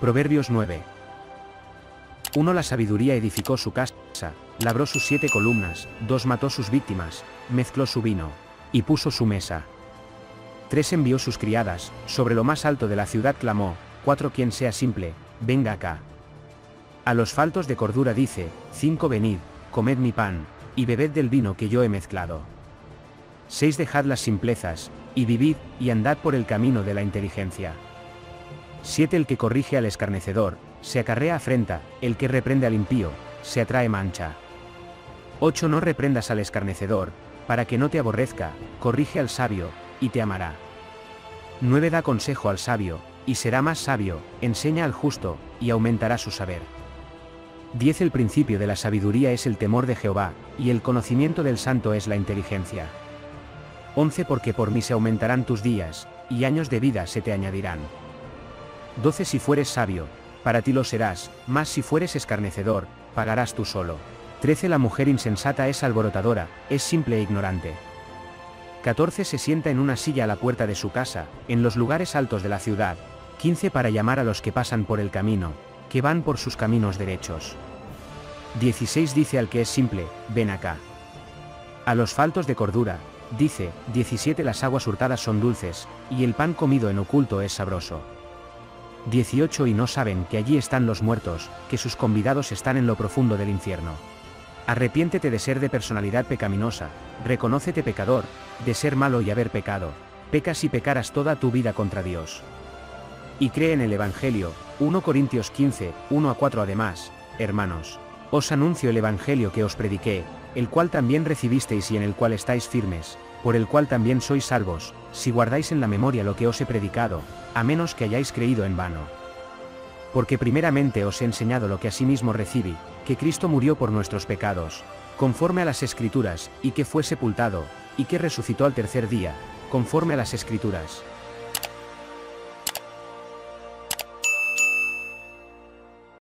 Proverbios 9. 1. La sabiduría edificó su casa, labró sus siete columnas, 2. Mató sus víctimas, mezcló su vino, y puso su mesa. 3. Envió sus criadas, sobre lo más alto de la ciudad clamó, 4. Quien sea simple, venga acá. A los faltos de cordura dice, 5. Venid, comed mi pan, y bebed del vino que yo he mezclado. 6. Dejad las simplezas, y vivid, y andad por el camino de la inteligencia. 7. El que corrige al escarnecedor, se acarrea afrenta, el que reprende al impío, se atrae mancha. 8. No reprendas al escarnecedor, para que no te aborrezca, corrige al sabio, y te amará. 9. Da consejo al sabio, y será más sabio, enseña al justo, y aumentará su saber. 10. El principio de la sabiduría es el temor de Jehová, y el conocimiento del santo es la inteligencia. 11. Porque por mí se aumentarán tus días, y años de vida se te añadirán. 12. Si fueres sabio, para ti lo serás, mas si fueres escarnecedor, pagarás tú solo. 13. La mujer insensata es alborotadora, es simple e ignorante. 14. Se sienta en una silla a la puerta de su casa, en los lugares altos de la ciudad. 15. Para llamar a los que pasan por el camino, que van por sus caminos derechos. 16. Dice al que es simple, ven acá. A los faltos de cordura, dice, 17. Las aguas hurtadas son dulces, y el pan comido en oculto es sabroso. 18 y no saben que allí están los muertos, que sus convidados están en lo profundo del infierno. Arrepiéntete de ser de personalidad pecaminosa, reconócete pecador, de ser malo y haber pecado, pecas y pecarás toda tu vida contra Dios. Y cree en el Evangelio, 1 Corintios 15, 1 a 4 además, hermanos, os anuncio el Evangelio que os prediqué, el cual también recibisteis y en el cual estáis firmes, por el cual también sois salvos, si guardáis en la memoria lo que os he predicado, a menos que hayáis creído en vano. Porque primeramente os he enseñado lo que asimismo recibí, que Cristo murió por nuestros pecados, conforme a las Escrituras, y que fue sepultado, y que resucitó al tercer día, conforme a las Escrituras,